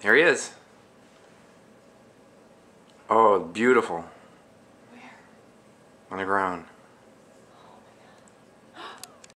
There he is. Oh, beautiful. Where? On the ground.